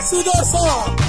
sudor song.